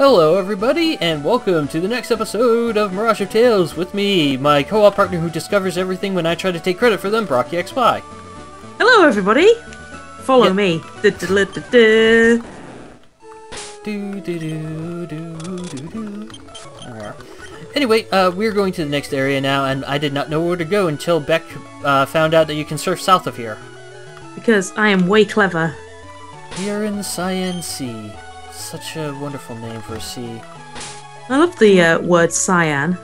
Hello, everybody, and welcome to the next episode of Mirage of Tales with me, my co-op partner who discovers everything when I try to take credit for them, Burakki X Spy. Hello, everybody. Follow Yep. me. Du-du-du-du-du. Do do do do do do. There we are. Anyway, uh, we're going to the next area now, and I did not know where to go until Beck uh, found out that you can surf south of here. Because I am way clever. We are in the Cyan Sea. Such a wonderful name for a sea. I love the uh, word cyan.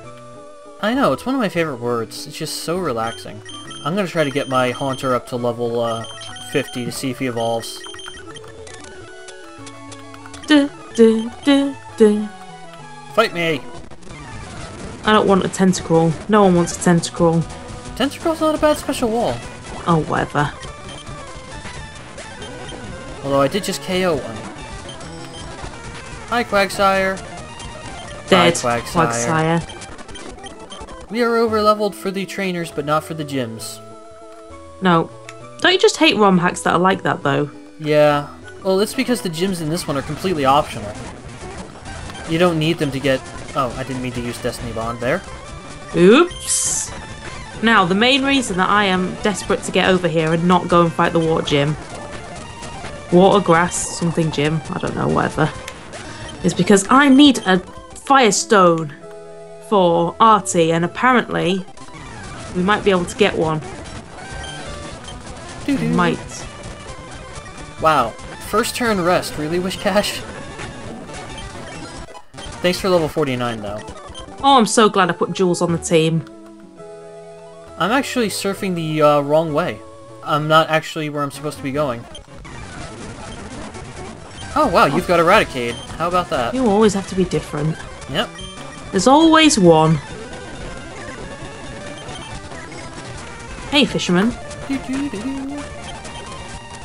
I know, it's one of my favorite words. It's just so relaxing. I'm gonna try to get my Haunter up to level uh, 50 to see if he evolves. Du-du-du-du. Fight me! I don't want a Tentacool. No one wants a Tentacool. Tentacool's not a bad special wall. Oh, whatever. Although I did just KO one. Hi, Quagsire. Dead. Quagsire. Quagsire. We are over leveled for the trainers, but not for the gyms. No. Don't you just hate ROM hacks that are like that, though? Yeah. Well, it's because the gyms in this one are completely optional. You don't need them to get... Oh, I didn't mean to use Destiny Bond there. Oops. Now, the main reason that I am desperate to get over here and not go and fight the water gym, water, grass, something gym, I don't know, whatever, is because I need a firestone for Artie, and apparently we might be able to get one. Doo-doo. Might. Wow. First turn rest. Really, Whiscash? Thanks for level 49, though. Oh, I'm so glad I put Jules on the team. I'm actually surfing the uh, wrong way. I'm not actually where I'm supposed to be going. Oh, wow, you've got Eradicate. How about that? You always have to be different. Yep. There's always one. Hey, fisherman.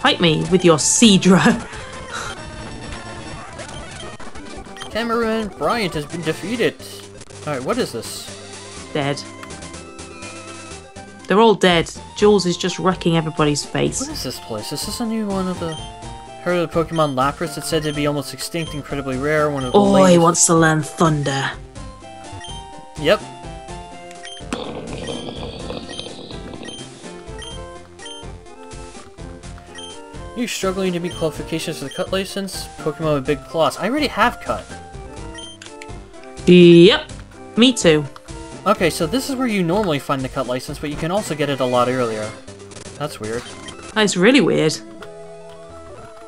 Fight me with your Seadra. Cameron Bryant has been defeated. Alright, what is this? dead. They're all dead. Jules is just wrecking everybody's face. What is this place? Is this a new one of the... Heard of the Pokemon Lapras? It's said to be almost extinct, incredibly rare, one of the Oh, he wants to learn thunder. Yep. You're struggling to meet qualifications for the cut license? Pokemon with big claws. I already have cut. Yep. Me too. Okay, so this is where you normally find the cut license, but you can also get it a lot earlier. That's weird. That's really weird.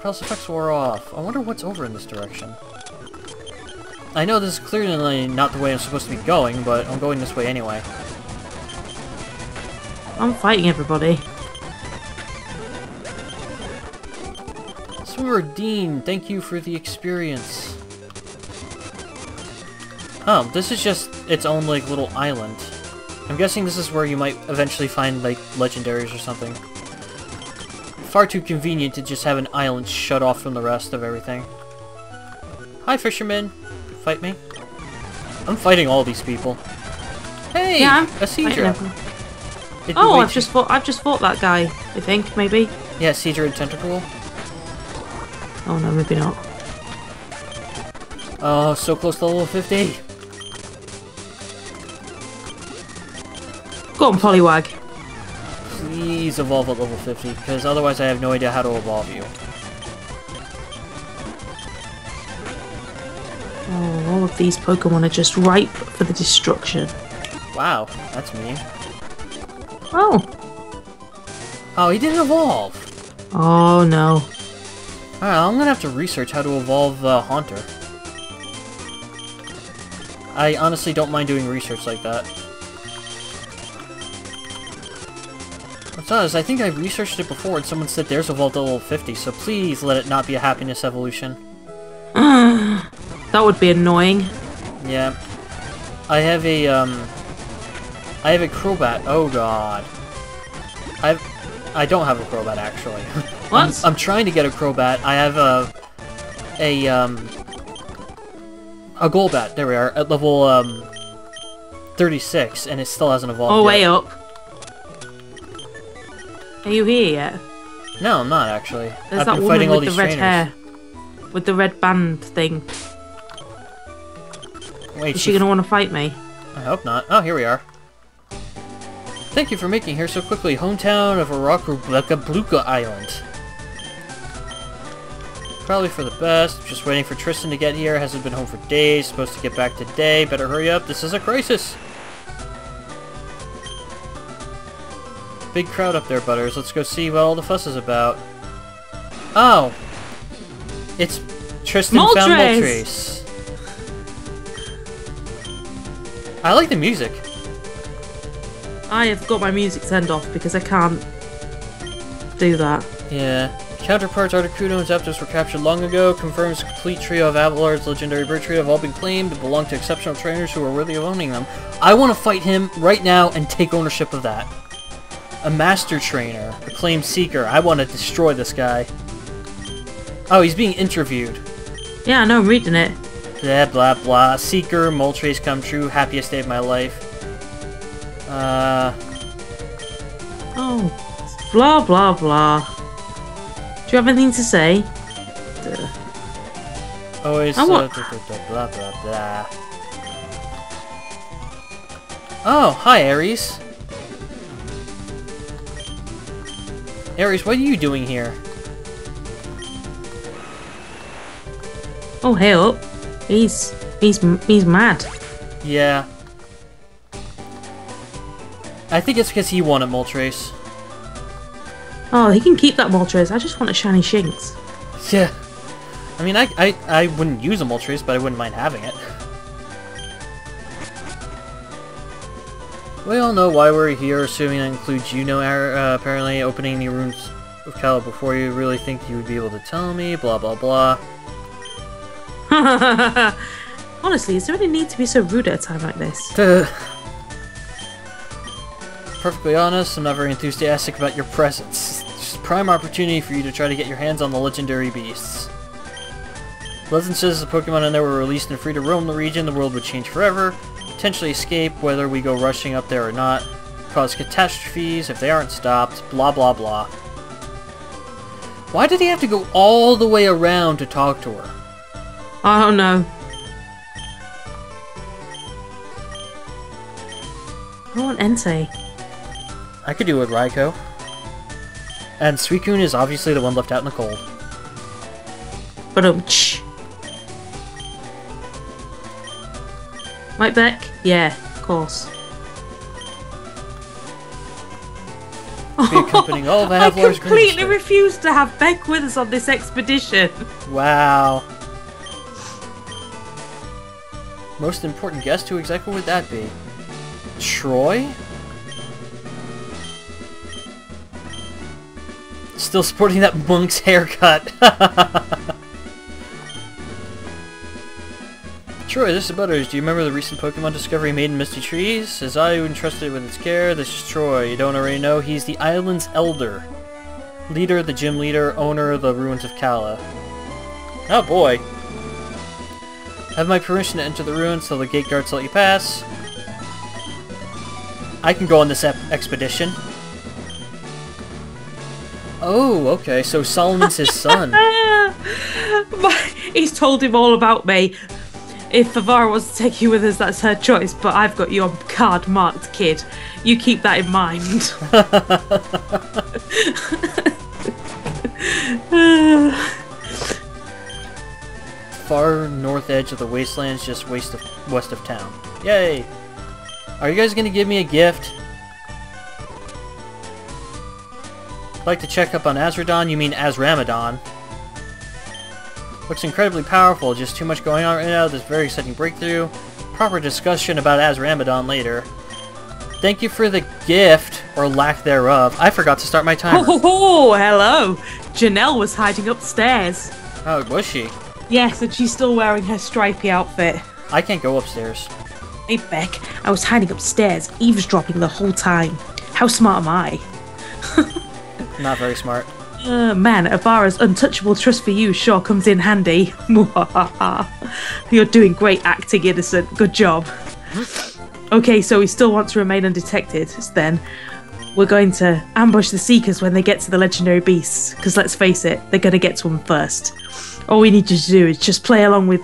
Pulse effects wore off. I wonder what's over in this direction. I know this is clearly not the way I'm supposed to be going, but I'm going this way anyway. I'm fighting everybody. Swimmer Dean, thank you for the experience. Oh, this is just its own, like, little island. I'm guessing this is where you might eventually find, like, legendaries or something. Far too convenient to just have an island shut off from the rest of everything. Hi, fisherman. Fight me. I'm fighting all these people. Hey, Yeah, I'm a fighting Seadra. everyone. It'd be Oh, I've just fought. I've just fought that guy. I think maybe. Yeah, Seadra and Tentacool. Oh no, maybe not. Oh, so close to level 50. Go on, Poliwag. Please evolve at level 50, because otherwise I have no idea how to evolve you. Oh, all of these Pokemon are just ripe for the destruction. Wow, that's mean. Oh. Oh, he didn't evolve! Oh no. Alright, I'm gonna have to research how to evolve uh, Haunter. I honestly don't mind doing research like that. What's honest, I think I researched it before and someone said theirs evolved at level 50, so please let it not be a happiness evolution. That would be annoying. Yeah. I have a, um... I have a Crobat. Oh god. I've... I don't have a Crobat, actually. I'm, What? I'm trying to get a Crobat. I have a... A, um... A Golbat. There we are. At level, um... 36, and it still hasn't evolved Oh, yet. way up. Are you here yet? No, I'm not, actually. There's I've that been woman fighting all with the these red trainers. hair. With the red band thing. Wait, Is she gonna want to fight me? I hope not. Oh, here we are. Thank you for making here so quickly. Hometown of Arakubluka Island. Probably for the best. Just waiting for Tristan to get here. Hasn't been home for days. Supposed to get back today. Better hurry up. This is a crisis. Big crowd up there, Butters. Let's go see what all the fuss is about. Oh! It's Tristan found Moltres! Moltres. I like the music. I have got my music turned off because I can't do that. Yeah. Counterparts Articuno and Zapdos were captured long ago. Confirms complete trio of Avalard's legendary bird trio have all been claimed belong to exceptional trainers who are worthy of owning them. I want to fight him right now and take ownership of that. A master trainer, a claimed seeker. I want to destroy this guy. Oh, he's being interviewed. Yeah, I know, I'm reading it. Blah blah blah. Seeker, Moltres come true, happiest day of my life. Uh, Oh, blah blah blah. Do you have anything to say? Duh. always I uh, blah blah blah blah. Oh, hi Ares. Ares, what are you doing here? Oh, hey up. He's he's he's mad. Yeah. I think it's because he won at Moltres. Oh, he can keep that Moltres. I just want a shiny Shinx. Yeah. I mean, I, I, I wouldn't use a Moltres, but I wouldn't mind having it. We all know why we're here, assuming that includes you know, uh, apparently opening the rooms of Kala before you really think you would be able to tell me, blah blah blah. Honestly, is there any need to be so rude at a time like this? Perfectly honest, I'm not very enthusiastic about your presence. It's just a prime opportunity for you to try to get your hands on the legendary beasts. Legend says the Pokemon in there were released and free to roam the region, the world would change forever, potentially escape whether we go rushing up there or not, cause catastrophes if they aren't stopped, blah blah blah. Why did he have to go all the way around to talk to her? Oh no. I want Entei. I could do it with Raikou. And Suicune is obviously the one left out in the cold. But um. Right, Beck? Yeah, of course. Accompanying all of oh, I completely Green refuse to have Beck with us on this expedition. Wow. Most important guest, who exactly would that be? Troy? Still sporting that monk's haircut. Troy, this is Butters. Do you remember the recent Pokemon discovery made in Misty Trees? As I entrusted with its care, this is Troy. You don't already know, he's the island's elder. Leader, the gym leader, owner of the ruins of Kala. Oh boy. Have my permission to enter the ruins so the gate guards let you pass. I can go on this expedition. Oh, okay, so Solomon's his son. He's told him all about me. If Favara wants to take you with us, that's her choice, but I've got you on card marked, kid. You keep that in mind. Far north edge of the wastelands, just west of, west of town. Yay! Are you guys gonna give me a gift? like to check up on Azradon? You mean Azramadon. Looks incredibly powerful, just too much going on right now, this very exciting breakthrough. Proper discussion about Azramadon later. Thank you for the gift, or lack thereof. I forgot to start my timer. Oh, hello. Janelle was hiding upstairs. Oh, was she? Yes, and she's still wearing her stripy outfit. I can't go upstairs. Hey, Beck, I was hiding upstairs, eavesdropping the whole time. How smart am I? Not very smart. Uh, man, Avara's untouchable trust for you sure comes in handy. You're doing great acting, innocent. Good job. Okay, so we still want to remain undetected. Then we're going to ambush the Seekers when they get to the legendary beasts. Because let's face it, they're going to get to them first. All we need you to do is just play along with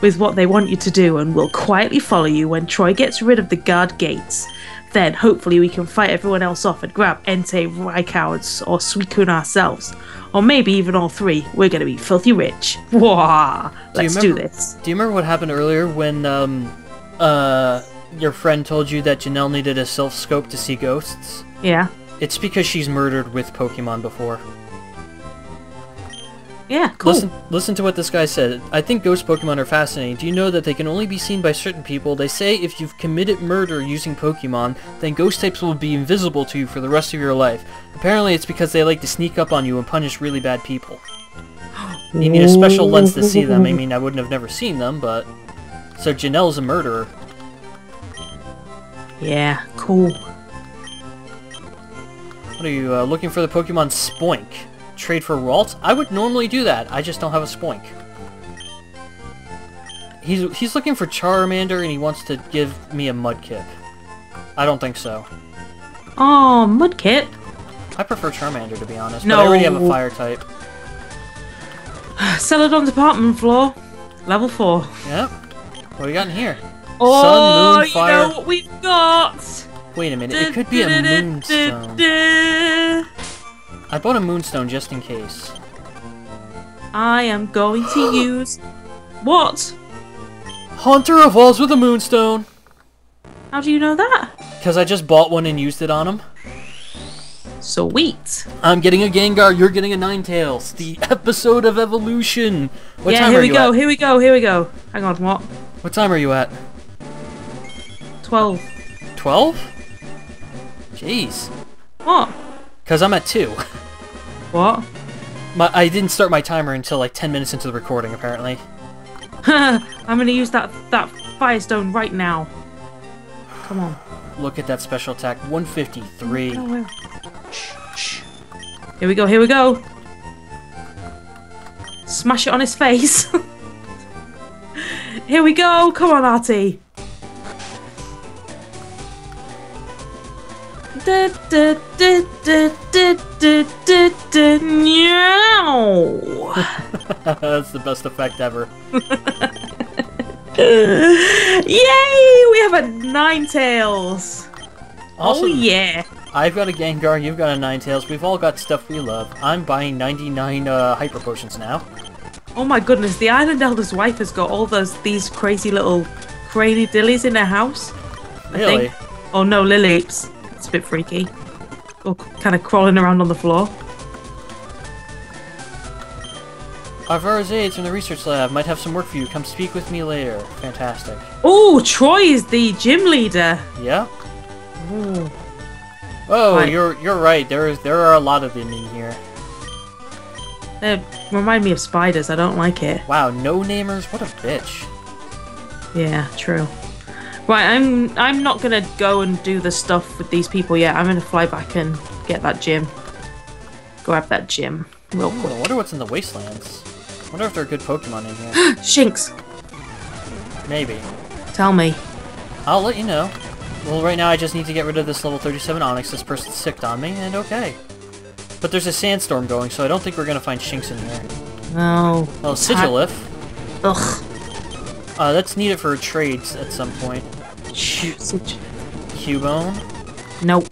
with what they want you to do, and we'll quietly follow you when Troy gets rid of the guard gates. Then, hopefully, we can fight everyone else off and grab Entei, Raikou, or Suicune ourselves. Or maybe even all three. We're gonna be filthy rich. Wah! Let's do remember- this. Do you remember what happened earlier when um uh your friend told you that Janelle needed a Silph Scope to see ghosts? Yeah. It's because she's murdered with Pokemon before. Yeah, cool. Listen, listen to what this guy said. I think ghost Pokemon are fascinating. Do you know that they can only be seen by certain people? They say if you've committed murder using Pokemon, then ghost types will be invisible to you for the rest of your life. Apparently, it's because they like to sneak up on you and punish really bad people. You need a special lens to see them. I mean, I wouldn't have never seen them, but so Janelle's a murderer. Yeah, cool. What are you uh, looking for? The Pokemon Spoink. Trade for Ralt? I would normally do that. I just don't have a Spoink. He's he's looking for Charmander and he wants to give me a Mudkip. I don't think so. Oh, Mudkip. I prefer Charmander to be honest. But I already have a Fire type. Celadon department floor. Level 4. Yep. What do we got in here? Oh, Sun, moon, you know what we've got? Wait a minute. It could be a Moonstone. I bought a Moonstone just in case. I am going to use... What? Haunter evolves with a Moonstone. How do you know that? Because I just bought one and used it on him. Sweet. I'm getting a Gengar, you're getting a Ninetales. The episode of evolution. What yeah, time here are we you go, at? here we go, here we go. Hang on, what? What time are you at? 12. 12? Jeez. What? Because I'm at 2. What? My, I didn't start my timer until like 10 minutes into the recording, apparently. I'm gonna use that that Firestone right now. Come on. Look at that special attack. 153. Oh, well. Shh, shh. Here we go, here we go. Smash it on his face. here we go. Come on, Artie. Da, da, da, That's the best effect ever. Yay! We have a Ninetales. Also, Oh yeah. I've got a Gengar, you've got a Ninetales. We've all got stuff we love. I'm buying 99 uh, Hyper Potions now. Oh my goodness, the Island Elder's wife has got all those these crazy little crazy dillies in her house. I Really? think. Oh no, Lillips. It's a bit freaky. Or kind of crawling around on the floor. Our aides from the research lab might have some work for you. Come speak with me later. Fantastic. Oh, Troy is the gym leader. Yeah? Ooh. Oh, you're you're right. There is there are a lot of them in here. They remind me of spiders. I don't like it. Wow, no namers. What a bitch. Yeah, true. Right, I'm I'm not gonna go and do the stuff with these people yet. I'm gonna fly back and get that gym. Grab that gym real Ooh. I wonder what's in the wastelands. Wonder if there are good Pokemon in here. Shinx, Maybe. tell me. I'll let you know. Well, right now I just need to get rid of this level 37 Onix. This person sicked on me, and okay. But there's a sandstorm going, so I don't think we're gonna find Shinx in here. No. Well, Sigilyph. Ugh. Uh, that's needed for trades at some point. Shoot. Cubone. Nope.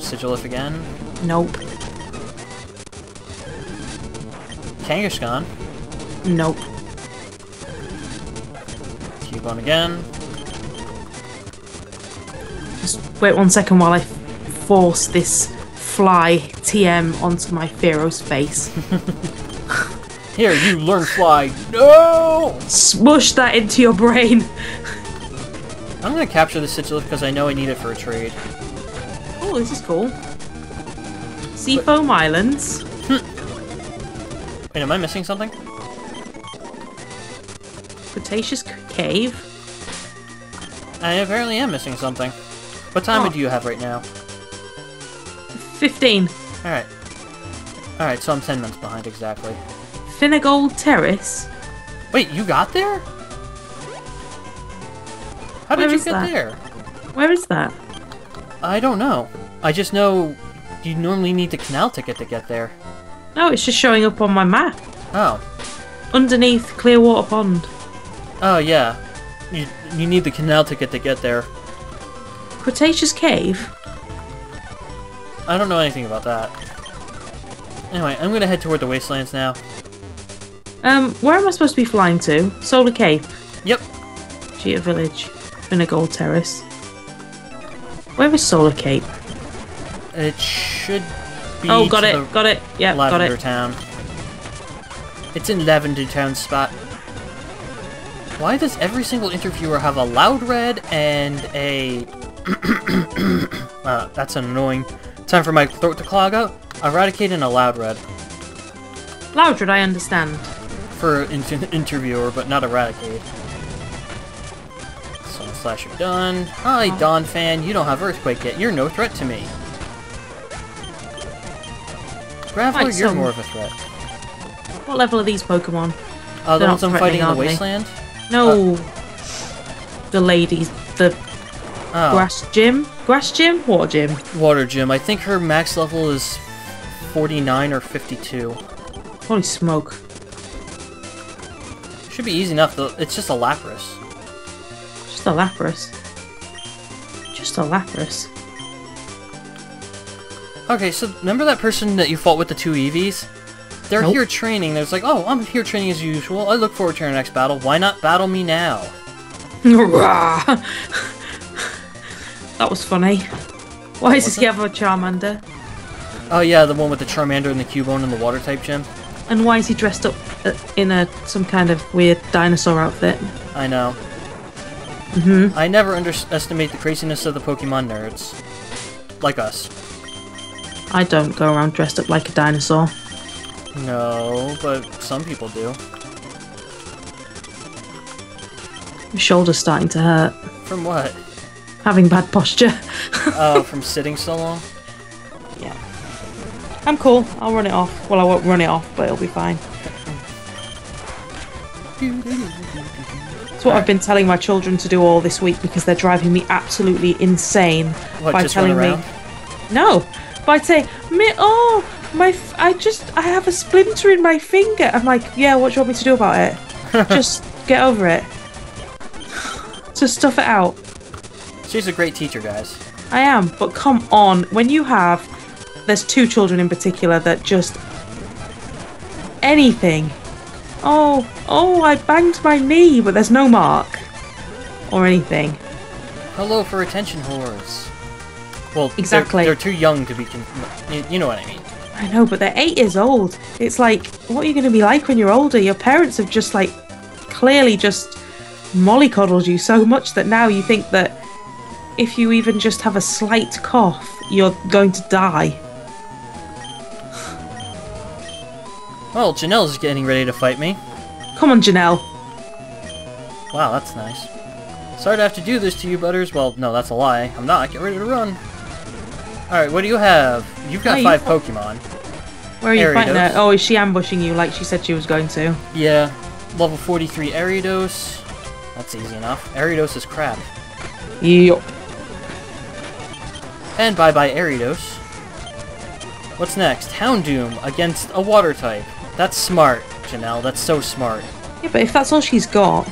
Sigilyph again. Nope. Kangaskhan. Nope. Keep on again. Just wait one second while I force this fly TM onto my Fearow's face. Here, you learn fly. No! Smush that into your brain. I'm gonna capture the Sigilyph because I know I need it for a trade. Oh, this is cool. Seafoam Islands. Wait, am I missing something? Cretaceous Cave. I apparently am missing something. What time Oh. do you have right now? 15. Alright. Alright, so I'm 10 minutes behind exactly. Finnegold Terrace. Wait, you got there? How did you get that? there? Where is that? I don't know. I just know you normally need the canal ticket to get there. No, it's just showing up on my map. Oh. Underneath Clearwater Pond. Oh, yeah. You, you need the canal ticket to get there. Cretaceous Cave? I don't know anything about that. Anyway, I'm gonna head toward the wastelands now. Um, where am I supposed to be flying to? Solar Cape. Yep. Cheetah Village. Gold Terrace. Where is Solar Cape? It should be Oh, got it, got it. Yeah, got Lavender it. Town. It's in Lavender Town spot. Why does every single interviewer have a loud red and a... uh, that's annoying. Time for my throat to clog up. Eradicate and a loud red. Loudred, I understand. For an inter- interviewer, but not eradicate. Sun Slasher done. Hi, Donphan. You don't have Earthquake yet. You're no threat to me. Right, you're so- more of a threat. What level are these Pokemon? Uh, the They're ones not I'm fighting in the wasteland? No. the ladies. The Oh, grass gym? Grass gym? Water gym? Water Gym. I think her max level is 49 or 52. Holy smoke. Should be easy enough, though. It's just a Lapras. Just a Lapras. Just a Lapras. Okay, so remember that person that you fought with the two Eevees? They're Nope. here training. There's like, oh, I'm here training as usual. I look forward to our next battle. Why not battle me now? That was funny. Why does Was he have a Charmander? Oh yeah, the one with the Charmander and the Cubone and the Water type gym. And why is he dressed up uh, in a some kind of weird dinosaur outfit? I know. Mhm. I never underestimate the craziness of the Pokemon nerds. Like us. I don't go around dressed up like a dinosaur. No, but some people do. My shoulder's starting to hurt. From what? Having bad posture. Oh, from sitting so long? yeah. I'm cool. I'll run it off. Well, I won't run it off, but it'll be fine. It's what I've been telling my children to do all this week because they're driving me absolutely insane What, by telling me no, by saying me oh my f- I just I have a splinter in my finger. I'm like, yeah, what do you want me to do about it? just get over it. Just stuff it out. She's a great teacher, guys. I am, but come on, when you have there's two children in particular that just anything. Oh, oh, I banged my knee, but there's no mark or anything. Hello for attention whores. Well, they're- Exactly. They're, too young to be. Con- you, you know what I mean. I know, but they're eight years old. It's like, what are you going to be like when you're older? Your parents have just like clearly just mollycoddled you so much that now you think that if you even just have a slight cough, you're going to die. Well, Janelle's getting ready to fight me. Come on, Janelle. Wow, that's nice. Sorry to have to do this to you, Butters. Well, no, that's a lie. I'm not. Get ready to run. Alright, what do you have? You've got five got- Pokemon. Where are you fighting Ariados. her? Oh, is she ambushing you like she said she was going to? Yeah. Level 43 Ariados. That's easy enough. Ariados is crap. Yup. And bye-bye Ariados. What's next? Houndoom against a water type. That's smart, Janelle. That's so smart. Yeah, but if that's all she's got,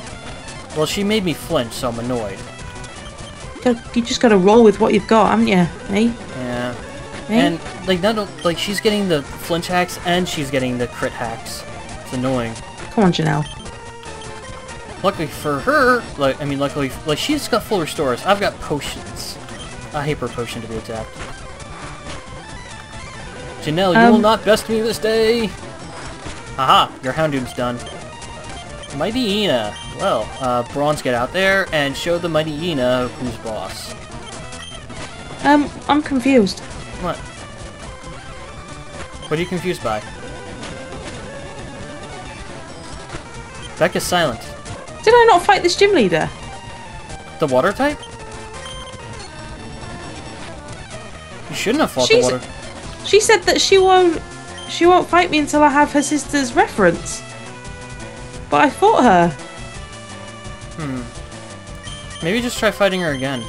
Well, she made me flinch, so I'm annoyed. you just got to roll with what you've got, haven't you? Hey, Yeah. hey. And, like, not like, she's getting the flinch hacks and she's getting the crit hacks. It's annoying. Come on, Janelle. Luckily for her, like, I mean, luckily, like, she's got full restores. I've got potions. A hyper potion, to be exact. Janelle, you will Um, not best me this day! Haha, your Houndoom's done. Mightyena. Well, uh, Bronze, get out there and show the Mighty Ina who's boss. Um, I'm confused. What? What are you confused by? Becca's silent. Did I not fight this gym leader? The water type? You shouldn't have fought She's- the water. She said that she won't she won't fight me until I have her sister's reference. But I fought her. Hmm. Maybe just try fighting her again.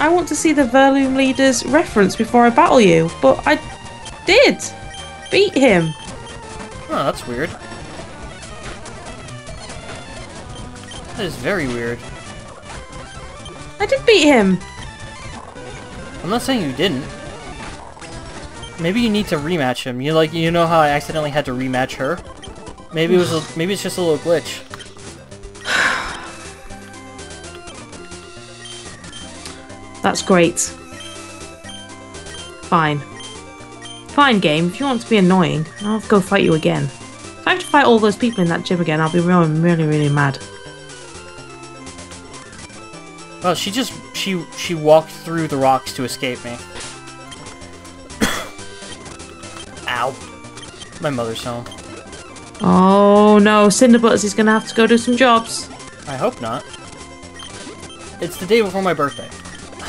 I want to see the Verloom leader's reference before I battle you, but I did beat him. Oh, that's weird. That is very weird. I did beat him. I'm not saying you didn't. Maybe you need to rematch him. You like you know how I accidentally had to rematch her? Maybe it was a, maybe it's just a little glitch. That's great. Fine. Fine, game. If you want to be annoying, I'll go fight you again. If I have to fight all those people in that gym again, I'll be really, really, really mad. Well, she just she she walked through the rocks to escape me. Ow. My mother's home. Oh no, Cinderbutters is gonna have to go do some jobs. I hope not. It's the day before my birthday.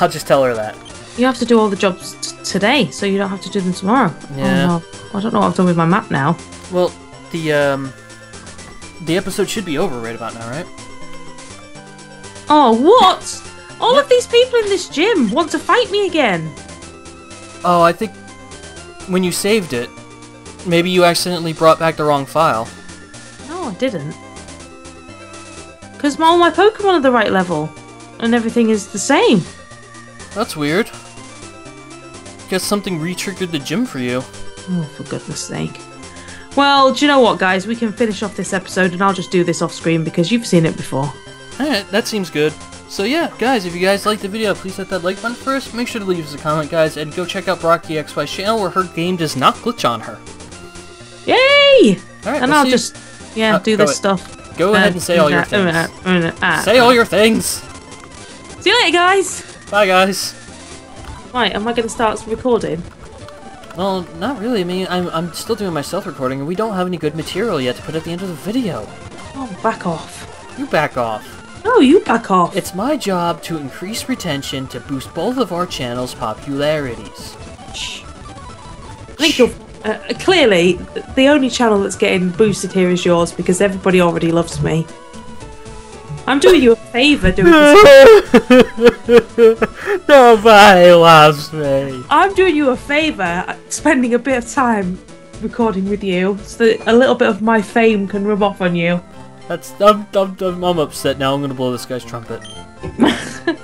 I'll just tell her that. You have to do all the jobs t- today, so you don't have to do them tomorrow. Yeah. Oh, no. I don't know what I've done with my map now. Well, the um the episode should be over right about now, right? Oh, what? All of these people in this gym want to fight me again. Oh, I think when you saved it, maybe you accidentally brought back the wrong file. No, I didn't. Because all my Pokemon are the right level, and everything is the same. That's weird. Guess something re-triggered the gym for you. Oh, for goodness sake. Well, do you know what, guys? We can finish off this episode, and I'll just do this off screen because you've seen it before. Alright, that seems good. So yeah, guys, if you guys liked the video, please hit that like button first. Make sure to leave us a comment, guys, and go check out Burakki XY's channel where her game does not glitch on her. Yay! Alright, And I'll just, yeah, Uh, do this ahead. stuff. Go ahead and uh, say all your uh, uh, things. Ah. Say all your things! See you later, guys! Bye, guys! Right, am I going to start recording? Well, not really. I mean, I'm, I'm still doing my self-recording, and we don't have any good material yet to put at the end of the video. Oh, back off. You back off. No, you back off. It's my job to increase retention to boost both of our channels' popularities. Shh. I think you're uh, clearly the only channel that's getting boosted here is yours because everybody already loves me. I'm doing you a favour doing this. Nobody loves me. I'm doing you a favour uh, spending a bit of time recording with you so that a little bit of my fame can rub off on you. That's I'm, I'm, I'm, I'm upset now. I'm gonna blow this guy's trumpet.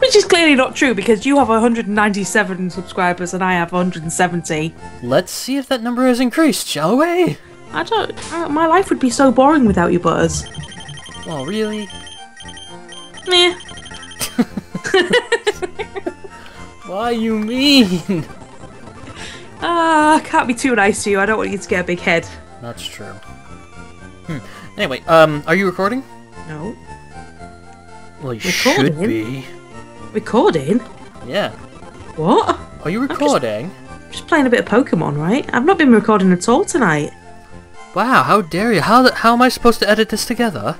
Which is clearly not true because you have 197 subscribers and I have 170. Let's see if that number has increased, shall we? I don't. Uh, my life would be so boring without you, Butters. Oh, really? Meh. Why you mean? Ah, I can't be too nice to you. I don't want you to get a big head. That's true. Hmm. Anyway, um, are you recording? No. Well, you Recording? should be. Recording? Yeah. What? Are you recording? I'm Just playing a bit of Pokemon, right? I've not been recording at all tonight. Wow, how dare you? How how am I supposed to edit this together?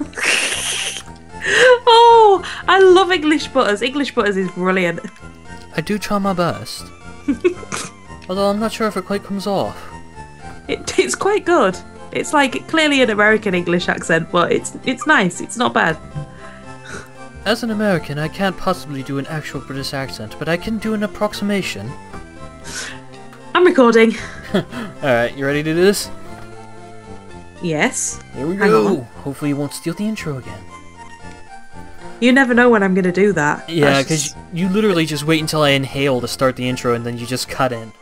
Oh, I love English Butters. English Butters is brilliant. I do try my best. Although I'm not sure if it quite comes off. It, it's quite good. It's like clearly an American English accent, but it's it's nice. It's not bad. As an American, I can't possibly do an actual British accent, but I can do an approximation. I'm recording. Alright, you ready to do this? Yes. Here we Hang go. on. Hopefully you won't steal the intro again. You never know when I'm going to do that. Yeah, because just- you literally just wait until I inhale to start the intro and then you just cut in.